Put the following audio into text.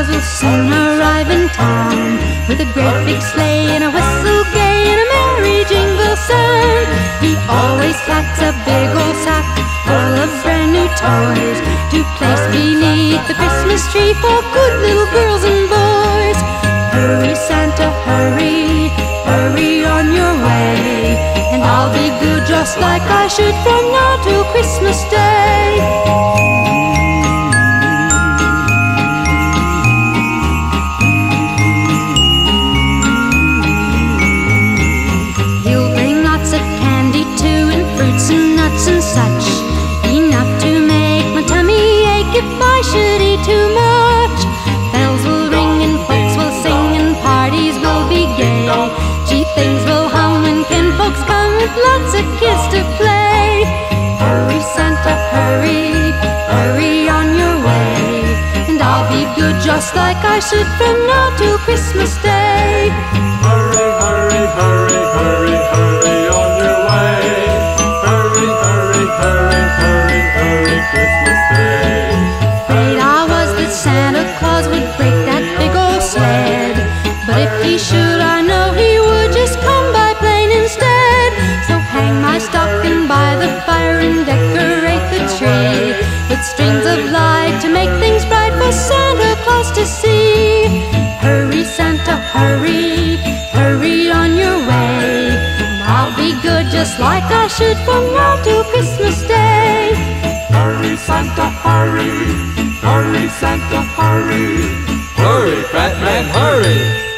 Claus will soon arrive in town with a great big sleigh and a whistle gay and a merry jingle sound. He always packs a big old sack full of brand new toys to place beneath the Christmas tree for good little girls and boys. Hurry, Santa, hurry, hurry on your way, and I'll be good just like I should from now till Christmas Day. I should eat too much. Bells will ring and folks will sing and parties will be gay. Cheap things will hum and kin folks come with lots of kids to play. Hurry, Santa, hurry, hurry on your way. And I'll be good just like I should from now till Christmas Day. Santa Claus to see. Hurry, Santa, hurry, hurry on your way. I'll be good just like I should from now till Christmas Day. Hurry, Santa, hurry. Hurry, Santa, hurry. Hurry, fat man, hurry!